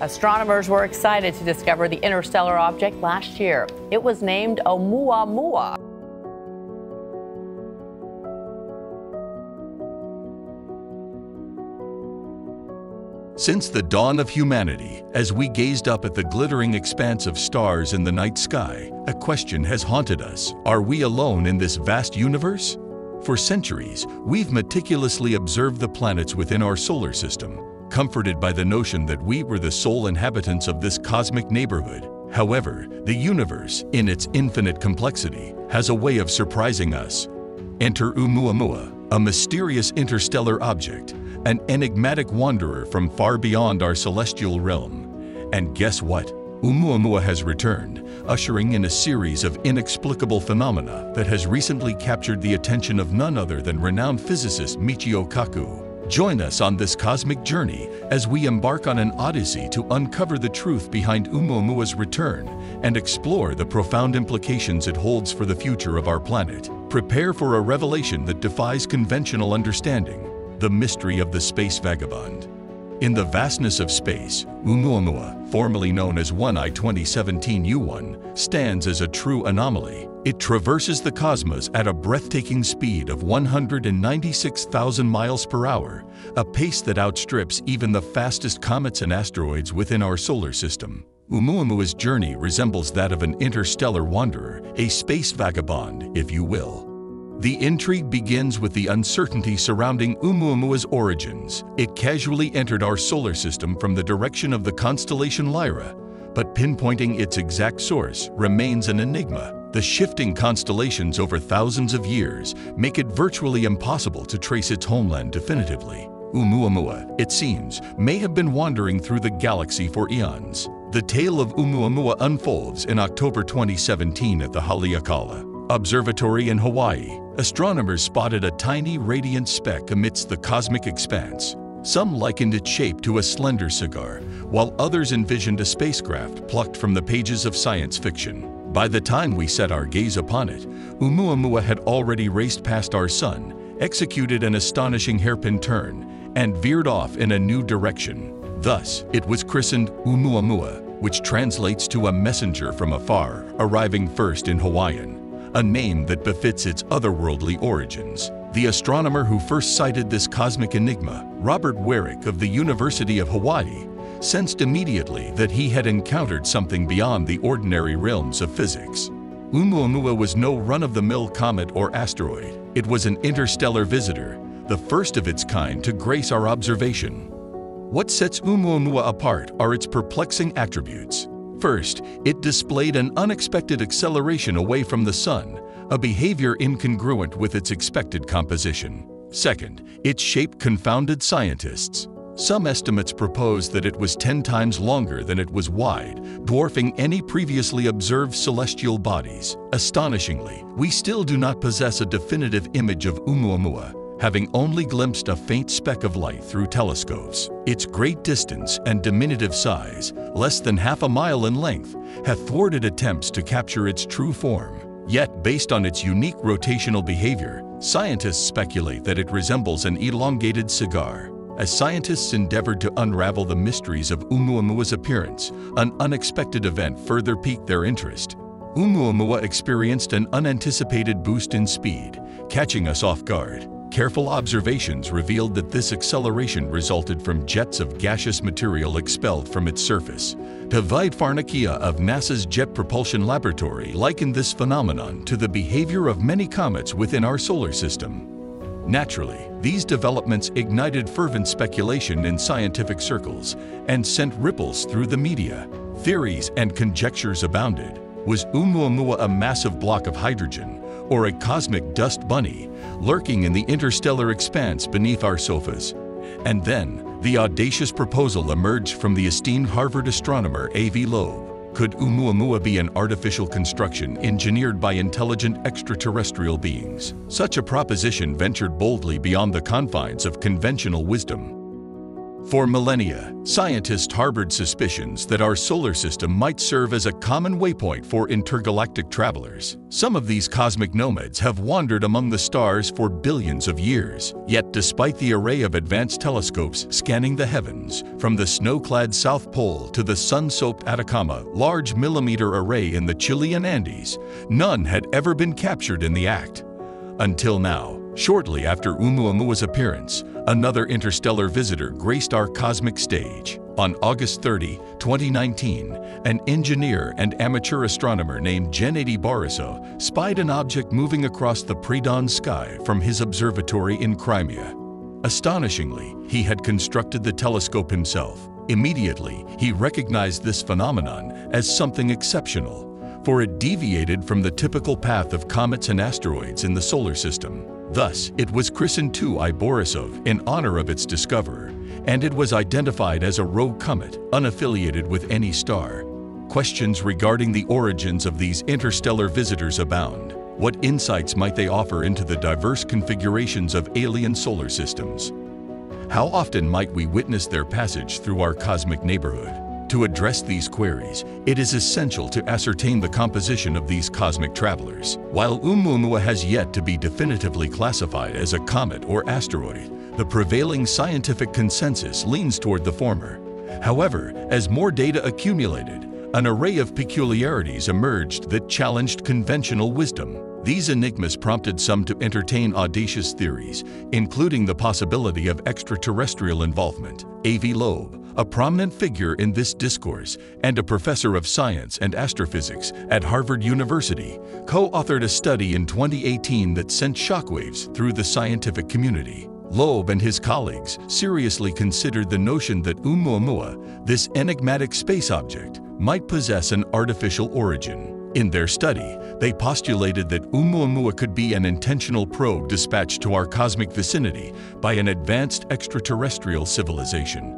Astronomers were excited to discover the interstellar object last year. It was named Oumuamua. Since the dawn of humanity, as we gazed up at the glittering expanse of stars in the night sky, a question has haunted us. Are we alone in this vast universe? For centuries, we've meticulously observed the planets within our solar system, comforted by the notion that we were the sole inhabitants of this cosmic neighborhood. However, the universe, in its infinite complexity, has a way of surprising us. Enter Oumuamua, a mysterious interstellar object, an enigmatic wanderer from far beyond our celestial realm. And guess what? Oumuamua has returned, ushering in a series of inexplicable phenomena that has recently captured the attention of none other than renowned physicist Michio Kaku. Join us on this cosmic journey as we embark on an odyssey to uncover the truth behind Oumuamua's return and explore the profound implications it holds for the future of our planet. Prepare for a revelation that defies conventional understanding the mystery of the space vagabond. In the vastness of space, Oumuamua, formerly known as 1I 2017 U1, stands as a true anomaly. It traverses the cosmos at a breathtaking speed of 196,000 miles per hour, a pace that outstrips even the fastest comets and asteroids within our solar system. Oumuamua's journey resembles that of an interstellar wanderer, a space vagabond, if you will. The intrigue begins with the uncertainty surrounding Oumuamua's origins. It casually entered our solar system from the direction of the constellation Lyra, but pinpointing its exact source remains an enigma. The shifting constellations over thousands of years make it virtually impossible to trace its homeland definitively. Oumuamua, it seems, may have been wandering through the galaxy for eons. The tale of Oumuamua unfolds in October 2017 at the Haleakala Observatory in Hawaii, astronomers spotted a tiny radiant speck amidst the cosmic expanse. Some likened its shape to a slender cigar, while others envisioned a spacecraft plucked from the pages of science fiction. By the time we set our gaze upon it, Oumuamua had already raced past our sun, executed an astonishing hairpin turn, and veered off in a new direction. Thus, it was christened Oumuamua, which translates to a messenger from afar, arriving first in Hawaiian a name that befits its otherworldly origins. The astronomer who first sighted this cosmic enigma, Robert Weryk of the University of Hawaii, sensed immediately that he had encountered something beyond the ordinary realms of physics. Oumuamua was no run-of-the-mill comet or asteroid. It was an interstellar visitor, the first of its kind to grace our observation. What sets Oumuamua apart are its perplexing attributes. First, it displayed an unexpected acceleration away from the Sun, a behavior incongruent with its expected composition. Second, its shape confounded scientists. Some estimates propose that it was 10 times longer than it was wide, dwarfing any previously observed celestial bodies. Astonishingly, we still do not possess a definitive image of Oumuamua, having only glimpsed a faint speck of light through telescopes. Its great distance and diminutive size, less than half a mile in length, have thwarted attempts to capture its true form. Yet, based on its unique rotational behavior, scientists speculate that it resembles an elongated cigar. As scientists endeavored to unravel the mysteries of Oumuamua's appearance, an unexpected event further piqued their interest. Oumuamua experienced an unanticipated boost in speed, catching us off guard. Careful observations revealed that this acceleration resulted from jets of gaseous material expelled from its surface. David Farnocchia of NASA's Jet Propulsion Laboratory likened this phenomenon to the behavior of many comets within our solar system. Naturally, these developments ignited fervent speculation in scientific circles and sent ripples through the media. Theories and conjectures abounded. Was Oumuamua a massive block of hydrogen, or a cosmic dust bunny lurking in the interstellar expanse beneath our sofas. And then, the audacious proposal emerged from the esteemed Harvard astronomer Avi Loeb. Could Oumuamua be an artificial construction engineered by intelligent extraterrestrial beings? Such a proposition ventured boldly beyond the confines of conventional wisdom. For millennia, scientists harbored suspicions that our solar system might serve as a common waypoint for intergalactic travelers. Some of these cosmic nomads have wandered among the stars for billions of years. Yet, despite the array of advanced telescopes scanning the heavens, from the snow-clad South Pole to the sun-soaked Atacama large millimeter array in the Chilean Andes, none had ever been captured in the act. Until now, Shortly after Oumuamua's appearance, another interstellar visitor graced our cosmic stage. On August 30, 2019, an engineer and amateur astronomer named Gennady Borisov spied an object moving across the pre-dawn sky from his observatory in Crimea. Astonishingly, he had constructed the telescope himself. Immediately, he recognized this phenomenon as something exceptional, for it deviated from the typical path of comets and asteroids in the solar system. Thus, it was christened 2I Borisov in honor of its discoverer, and it was identified as a rogue comet, unaffiliated with any star. Questions regarding the origins of these interstellar visitors abound. What insights might they offer into the diverse configurations of alien solar systems? How often might we witness their passage through our cosmic neighborhood? To address these queries, it is essential to ascertain the composition of these cosmic travelers. While Oumuamua has yet to be definitively classified as a comet or asteroid, the prevailing scientific consensus leans toward the former. However, as more data accumulated, an array of peculiarities emerged that challenged conventional wisdom. These enigmas prompted some to entertain audacious theories, including the possibility of extraterrestrial involvement. Avi Loeb, a prominent figure in this discourse and a professor of science and astrophysics at Harvard University, co-authored a study in 2018 that sent shockwaves through the scientific community. Loeb and his colleagues seriously considered the notion that Oumuamua, this enigmatic space object, might possess an artificial origin. In their study, they postulated that Oumuamua could be an intentional probe dispatched to our cosmic vicinity by an advanced extraterrestrial civilization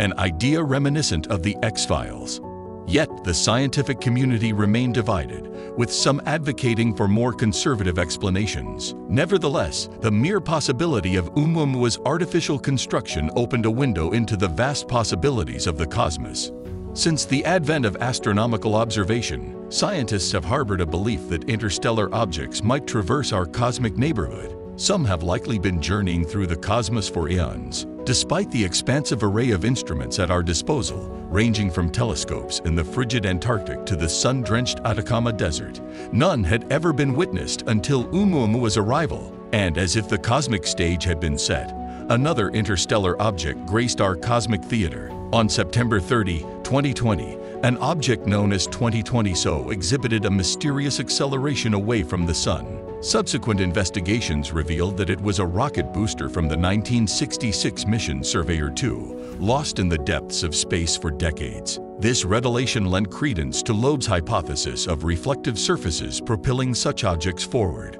an idea reminiscent of the X-Files. Yet the scientific community remained divided, with some advocating for more conservative explanations. Nevertheless, the mere possibility of Oumuamua's artificial construction opened a window into the vast possibilities of the cosmos. Since the advent of astronomical observation, scientists have harbored a belief that interstellar objects might traverse our cosmic neighborhood. Some have likely been journeying through the cosmos for eons, Despite the expansive array of instruments at our disposal, ranging from telescopes in the frigid Antarctic to the sun-drenched Atacama Desert, none had ever been witnessed until Oumuamua's arrival, and as if the cosmic stage had been set, another interstellar object graced our cosmic theater. On September 30, 2020, an object known as 2020 SO exhibited a mysterious acceleration away from the Sun. Subsequent investigations revealed that it was a rocket booster from the 1966 mission Surveyor 2, lost in the depths of space for decades. This revelation lent credence to Loeb's hypothesis of reflective surfaces propelling such objects forward.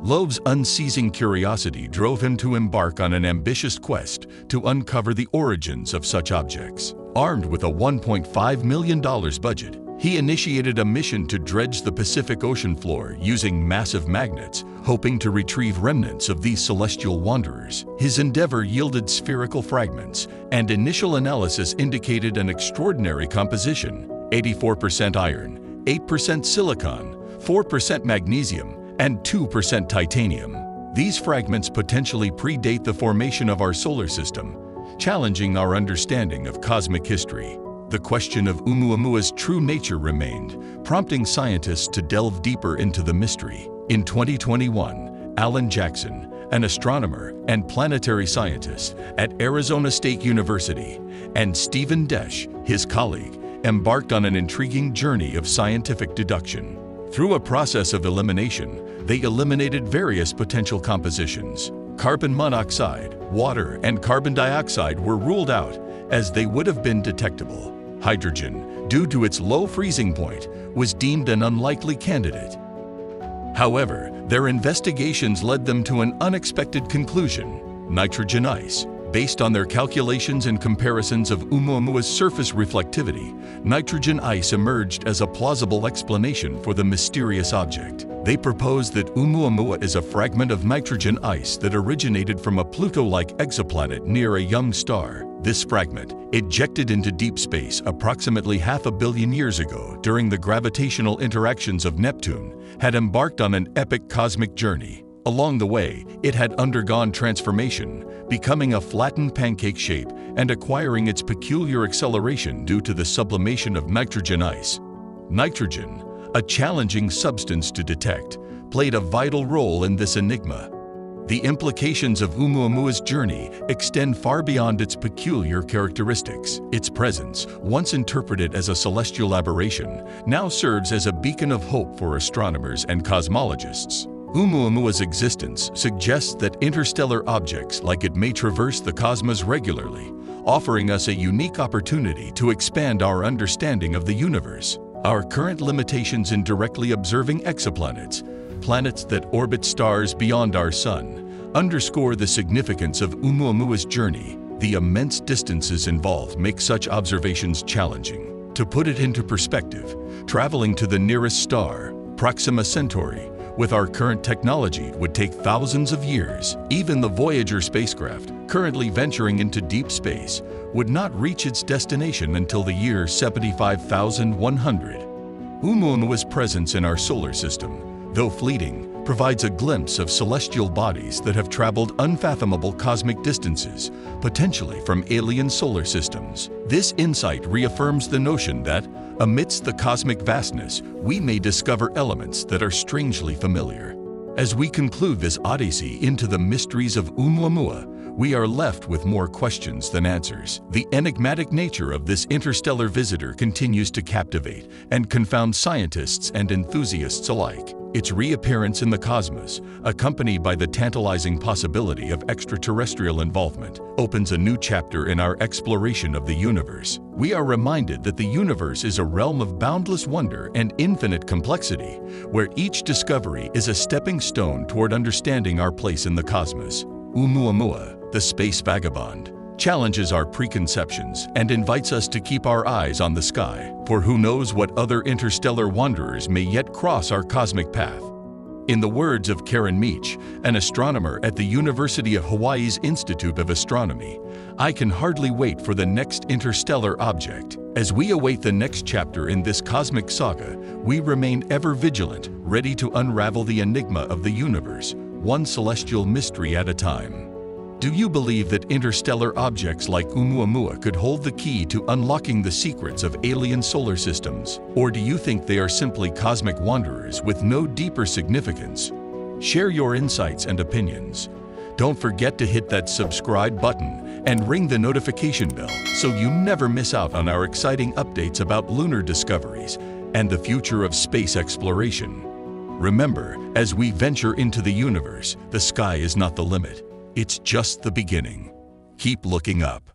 Loeb's unceasing curiosity drove him to embark on an ambitious quest to uncover the origins of such objects. Armed with a $1.5 million budget, he initiated a mission to dredge the Pacific Ocean floor using massive magnets, hoping to retrieve remnants of these celestial wanderers. His endeavor yielded spherical fragments, and initial analysis indicated an extraordinary composition 84% iron, 8% silicon, 4% magnesium, and 2% titanium. These fragments potentially predate the formation of our solar system, challenging our understanding of cosmic history. The question of Oumuamua's true nature remained, prompting scientists to delve deeper into the mystery. In 2021, Alan Jackson, an astronomer and planetary scientist at Arizona State University, and Steven Desch, his colleague, embarked on an intriguing journey of scientific deduction. Through a process of elimination, they eliminated various potential compositions. Carbon monoxide, water, and carbon dioxide were ruled out as they would have been detectable. Hydrogen, due to its low freezing point, was deemed an unlikely candidate. However, their investigations led them to an unexpected conclusion, nitrogen ice, Based on their calculations and comparisons of Oumuamua's surface reflectivity, nitrogen ice emerged as a plausible explanation for the mysterious object. They proposed that Oumuamua is a fragment of nitrogen ice that originated from a Pluto-like exoplanet near a young star. This fragment, ejected into deep space approximately half a billion years ago during the gravitational interactions of Neptune, had embarked on an epic cosmic journey. Along the way, it had undergone transformation, becoming a flattened pancake shape and acquiring its peculiar acceleration due to the sublimation of nitrogen ice. Nitrogen, a challenging substance to detect, played a vital role in this enigma. The implications of Oumuamua's journey extend far beyond its peculiar characteristics. Its presence, once interpreted as a celestial aberration, now serves as a beacon of hope for astronomers and cosmologists. Oumuamua's existence suggests that interstellar objects like it may traverse the cosmos regularly, offering us a unique opportunity to expand our understanding of the universe. Our current limitations in directly observing exoplanets, planets that orbit stars beyond our Sun, underscore the significance of Oumuamua's journey. The immense distances involved make such observations challenging. To put it into perspective, traveling to the nearest star, Proxima Centauri, with our current technology it would take thousands of years. Even the Voyager spacecraft, currently venturing into deep space, would not reach its destination until the year 75,100. Umun was present in our solar system, though fleeting, provides a glimpse of celestial bodies that have traveled unfathomable cosmic distances, potentially from alien solar systems. This insight reaffirms the notion that, amidst the cosmic vastness, we may discover elements that are strangely familiar. As we conclude this odyssey into the mysteries of Oumuamua, we are left with more questions than answers. The enigmatic nature of this interstellar visitor continues to captivate and confound scientists and enthusiasts alike. Its reappearance in the cosmos, accompanied by the tantalizing possibility of extraterrestrial involvement, opens a new chapter in our exploration of the universe. We are reminded that the universe is a realm of boundless wonder and infinite complexity, where each discovery is a stepping stone toward understanding our place in the cosmos. Oumuamua, the space vagabond, challenges our preconceptions and invites us to keep our eyes on the sky, for who knows what other interstellar wanderers may yet cross our cosmic path. In the words of Karen Meech, an astronomer at the University of Hawaii's Institute of Astronomy, I can hardly wait for the next interstellar object. As we await the next chapter in this cosmic saga, we remain ever vigilant, ready to unravel the enigma of the universe, one celestial mystery at a time. Do you believe that interstellar objects like Oumuamua could hold the key to unlocking the secrets of alien solar systems? Or do you think they are simply cosmic wanderers with no deeper significance? Share your insights and opinions. Don't forget to hit that subscribe button and ring the notification bell so you never miss out on our exciting updates about lunar discoveries and the future of space exploration. Remember, as we venture into the universe, the sky is not the limit. It's just the beginning. Keep looking up.